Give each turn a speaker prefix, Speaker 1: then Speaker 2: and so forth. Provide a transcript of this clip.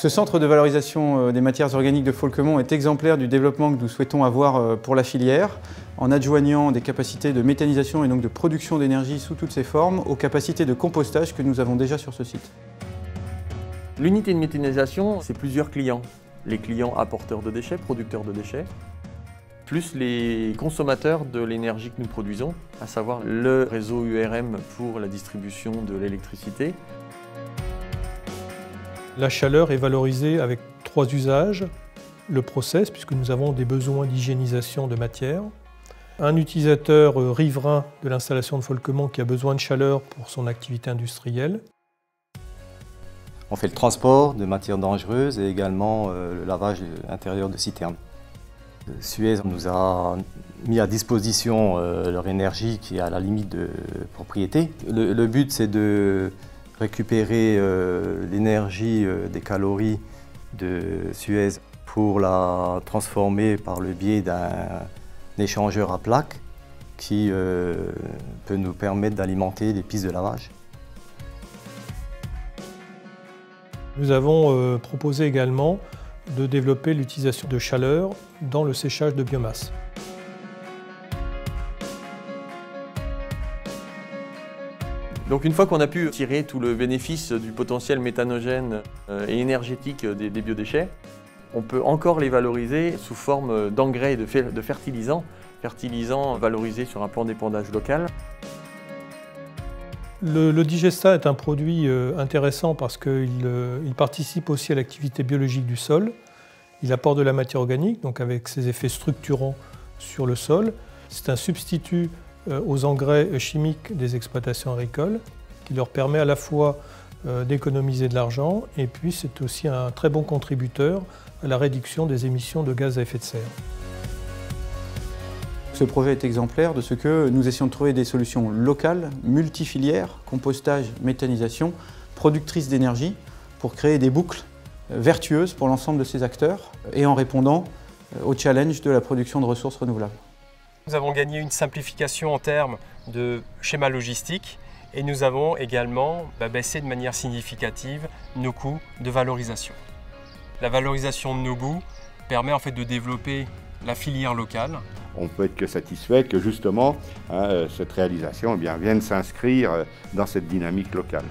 Speaker 1: Ce centre de valorisation euh, des matières organiques de Folquemont est exemplaire du développement que nous souhaitons avoir euh, pour la filière, en adjoignant des capacités de méthanisation et donc de production d'énergie sous toutes ses formes aux capacités de compostage que nous avons déjà sur ce site.
Speaker 2: L'unité de méthanisation, c'est plusieurs clients. Les clients apporteurs de déchets, producteurs de déchets, plus les consommateurs de l'énergie que nous produisons, à savoir le réseau URM pour la distribution de l'électricité.
Speaker 3: La chaleur est valorisée avec trois usages. Le process, puisque nous avons des besoins d'hygiénisation de matière. Un utilisateur euh, riverain de l'installation de Folquemont qui a besoin de chaleur pour son activité industrielle.
Speaker 4: On fait le transport de matières dangereuses et également euh, le lavage intérieur de citernes. Suez nous a mis à disposition euh, leur énergie qui est à la limite de propriété. Le, but c'est de récupérer euh, l'énergie euh, des calories de Suez pour la transformer par le biais d'un échangeur à plaques qui peut nous permettre d'alimenter les pistes de lavage.
Speaker 3: Nous avons proposé également de développer l'utilisation de chaleur dans le séchage de biomasse.
Speaker 2: Donc une fois qu'on a pu tirer tout le bénéfice du potentiel méthanogène euh, et énergétique des, biodéchets, on peut encore les valoriser sous forme d'engrais et de fertilisants, fertilisants valorisés sur un plan d'épandage local.
Speaker 3: Le, digesta est un produit euh, intéressant parce qu'il euh, participe aussi à l'activité biologique du sol. Il apporte de la matière organique, donc avec ses effets structurants sur le sol. C'est un substitut euh, aux engrais chimiques des exploitations agricoles qui leur permet à la fois d'économiser de l'argent et puis c'est aussi un très bon contributeur à la réduction des émissions de gaz à effet de serre.
Speaker 1: Ce projet est exemplaire de ce que nous essayons de trouver des solutions locales, multifilières, compostage, méthanisation, productrices d'énergie, pour créer des boucles vertueuses pour l'ensemble de ces acteurs et en répondant euh, au challenge de la production de ressources renouvelables.
Speaker 5: Nous avons gagné une simplification en termes de schéma logistique et nous avons également bah, baissé de manière significative nos coûts de valorisation. La valorisation de nos goûts permet en fait de développer la filière locale.
Speaker 6: On peut être que satisfait que justement hein, euh, cette réalisation eh vienne s'inscrire euh, dans cette dynamique locale.